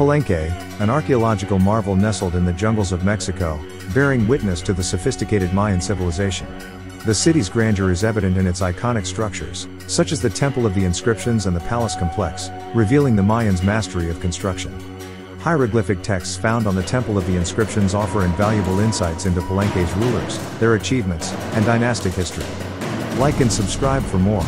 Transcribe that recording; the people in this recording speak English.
Palenque, an archaeological marvel nestled in the jungles of Mexico, bearing witness to the sophisticated Mayan civilization. The city's grandeur is evident in its iconic structures, such as the Temple of the Inscriptions and the Palace Complex, revealing the Mayans' mastery of construction. Hieroglyphic texts found on the Temple of the Inscriptions offer invaluable insights into Palenque's rulers, their achievements, and dynastic history. Like and subscribe for more.